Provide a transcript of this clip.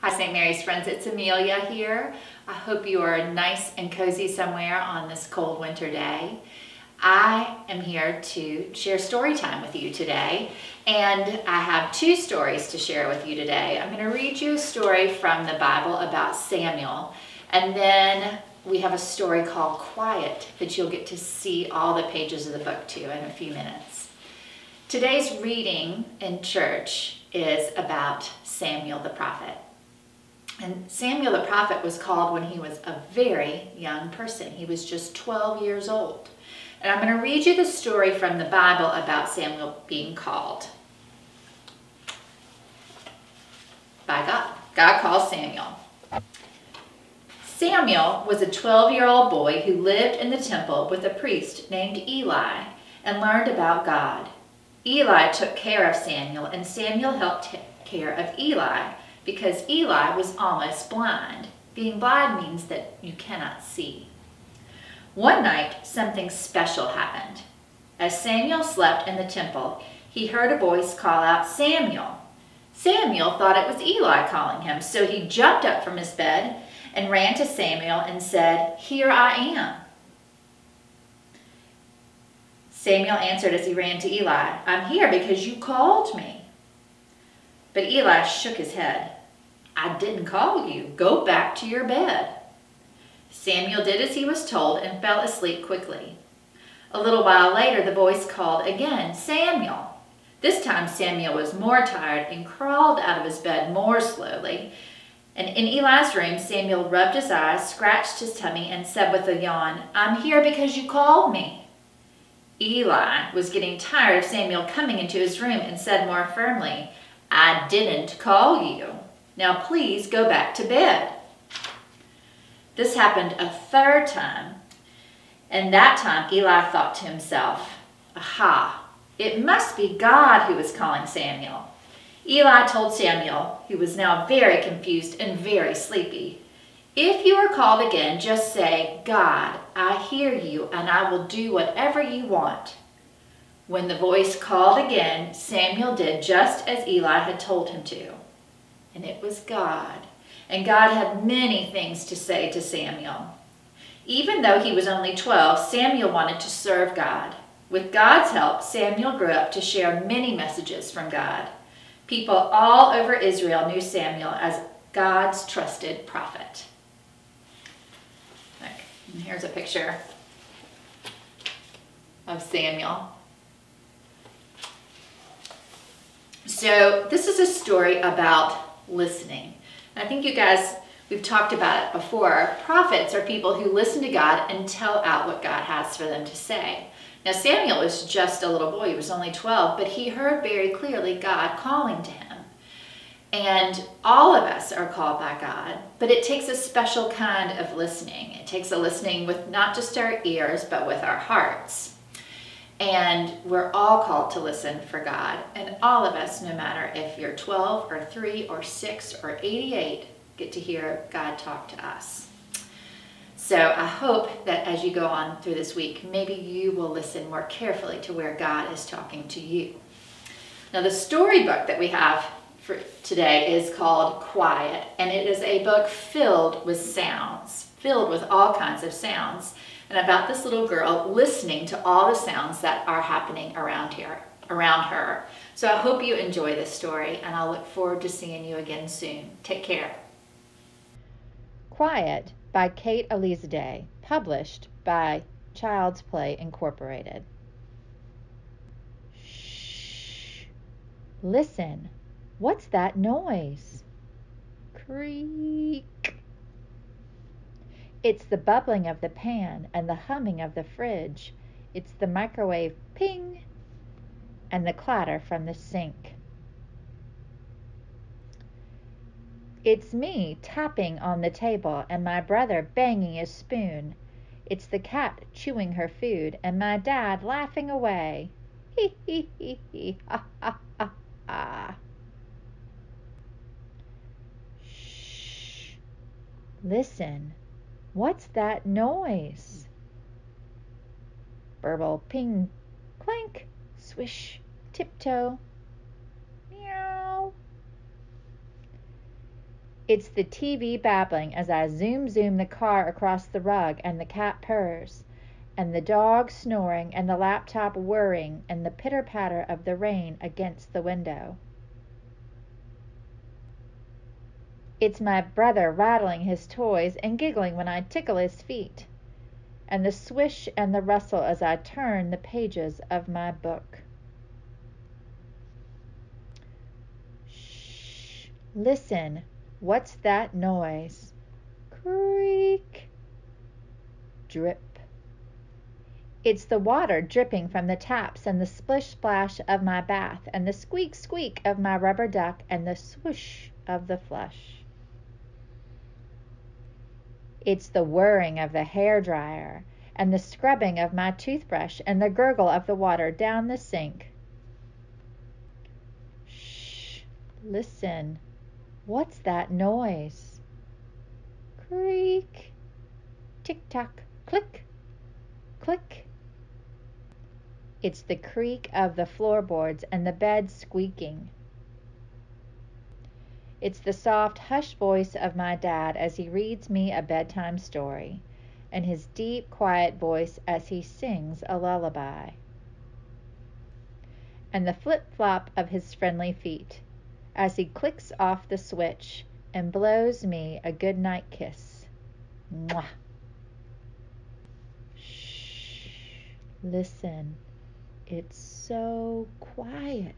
Hi, St. Mary's friends. It's Amelia here. I hope you are nice and cozy somewhere on this cold winter day. I am here to share story time with you today, and I have two stories to share with you today. I'm going to read you a story from the Bible about Samuel, and then we have a story called Quiet that you'll get to see all the pages of the book to in a few minutes. Today's reading in church is about Samuel the prophet. And Samuel the prophet was called when he was a very young person. He was just 12 years old. And I'm going to read you the story from the Bible about Samuel being called by God. God calls Samuel. Samuel was a 12 year old boy who lived in the temple with a priest named Eli and learned about God. Eli took care of Samuel, and Samuel helped take care of Eli because Eli was almost blind. Being blind means that you cannot see. One night, something special happened. As Samuel slept in the temple, he heard a voice call out, Samuel. Samuel thought it was Eli calling him, so he jumped up from his bed and ran to Samuel and said, Here I am. Samuel answered as he ran to Eli, I'm here because you called me. But Eli shook his head. I didn't call you. Go back to your bed. Samuel did as he was told and fell asleep quickly. A little while later, the voice called again, Samuel. This time Samuel was more tired and crawled out of his bed more slowly and in Eli's room, Samuel rubbed his eyes, scratched his tummy, and said with a yawn, I'm here because you called me. Eli was getting tired of Samuel coming into his room and said more firmly, I didn't call you. Now please go back to bed. This happened a third time, and that time Eli thought to himself, Aha, it must be God who is calling Samuel. Eli told Samuel, who was now very confused and very sleepy, If you are called again, just say, God, I hear you, and I will do whatever you want. When the voice called again, Samuel did just as Eli had told him to. And it was God. And God had many things to say to Samuel. Even though he was only 12, Samuel wanted to serve God. With God's help, Samuel grew up to share many messages from God. People all over Israel knew Samuel as God's trusted prophet. Look, here's a picture of Samuel. So this is a story about listening. I think you guys, we've talked about it before. Prophets are people who listen to God and tell out what God has for them to say. Now, Samuel was just a little boy. He was only 12, but he heard very clearly God calling to him. And all of us are called by God, but it takes a special kind of listening. It takes a listening with not just our ears, but with our hearts. And we're all called to listen for God. And all of us, no matter if you're 12 or 3 or 6 or 88, get to hear God talk to us. So I hope that as you go on through this week, maybe you will listen more carefully to where God is talking to you. Now, the storybook that we have for today is called Quiet, and it is a book filled with sounds, filled with all kinds of sounds, and about this little girl listening to all the sounds that are happening around here, around her. So I hope you enjoy this story, and I'll look forward to seeing you again soon. Take care. Quiet by Kate Day, published by Child's Play Incorporated. Shh. Listen. What's that noise? Creak. It's the bubbling of the pan and the humming of the fridge. It's the microwave ping and the clatter from the sink. It's me tapping on the table and my brother banging his spoon. It's the cat chewing her food and my dad laughing away. Hee hee hee hee ha ha ha ha. Shh. Listen. What's that noise? Burble ping clank swish tiptoe meow. It's the TV babbling as I zoom zoom the car across the rug and the cat purrs and the dog snoring and the laptop whirring and the pitter patter of the rain against the window. It's my brother rattling his toys and giggling when I tickle his feet, and the swish and the rustle as I turn the pages of my book. Shh, listen, What's that noise? Creak. Drip. It's the water dripping from the taps and the splish splash of my bath and the squeak squeak of my rubber duck and the swoosh of the flush. It's the whirring of the hair dryer and the scrubbing of my toothbrush and the gurgle of the water down the sink. Shh, listen. What's that noise? Creak. Tick tock. Click. Click. It's the creak of the floorboards and the bed squeaking. It's the soft, hushed voice of my dad as he reads me a bedtime story, and his deep, quiet voice as he sings a lullaby. And the flip flop of his friendly feet as he clicks off the switch and blows me a good night kiss. Mwah. Shh. Listen. It's so quiet.